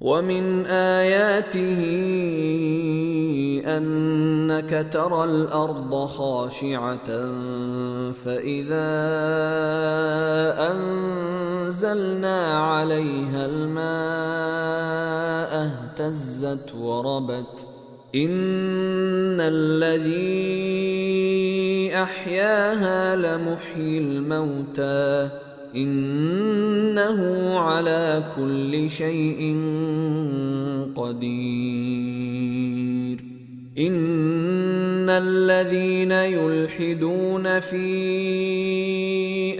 ومن آياته أنك ترى الأرض خاشعة فإذا أنزلنا عليها الماء اهتزت وربت. إن الذي أحياها لمحيي الموتى. إنه على كل شيء قدير. إن الذين يلحدون في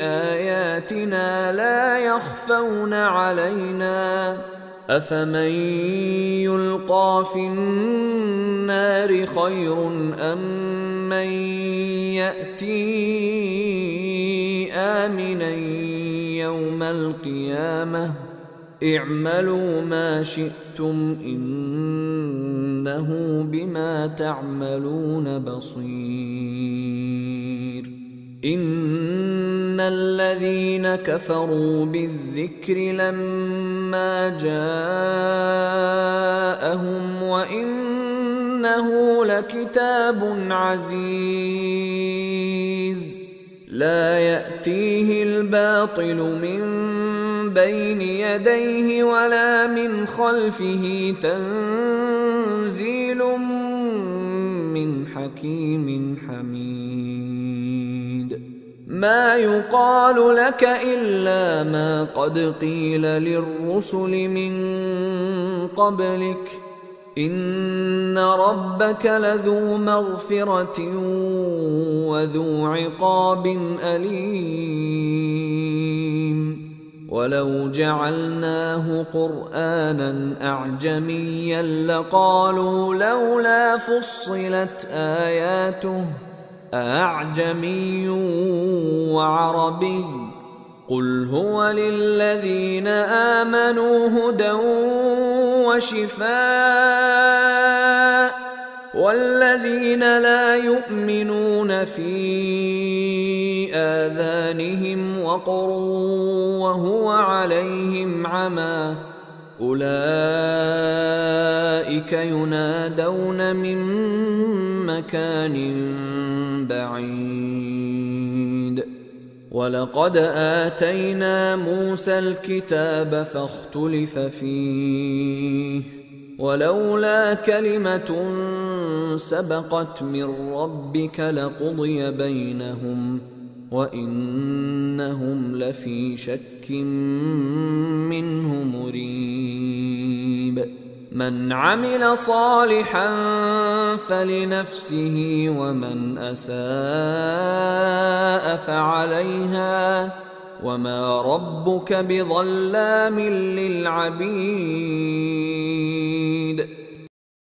آياتنا لا يخفون علينا. أفمن يلقى في النار خير أم من يأتي امنا يوم القيامة اعملوا ما شئتم إنه بما تعملون بصير. إن الذين كفروا بالذكر لما جاءهم وإنه لكتاب عزيز. لا يأتيه الباطل من بين يديه ولا من خلفه تنزيل من حكيم حميد. ما يقال لك إلا ما قد قيل للرسل من قبلك ان ربك لذو مغفره وذو عقاب اليم ولو جعلناه قرانا اعجميا لقالوا لولا فصلت اياته اعجمي وعربي قل هو للذين امنوا هدى وشفاء والذين لا يؤمنون في آذانهم وقر وهو عليهم عمى أولئك ينادون من مكان بعيد ولقد آتينا موسى الكتاب فاختلف فيه ولولا كلمة سبقت من ربك لقضي بينهم وإنهم لفي شك منه مريب من عمل صالحا فلنفسه ومن أساء فعليها وما ربك بظلام للعبيد.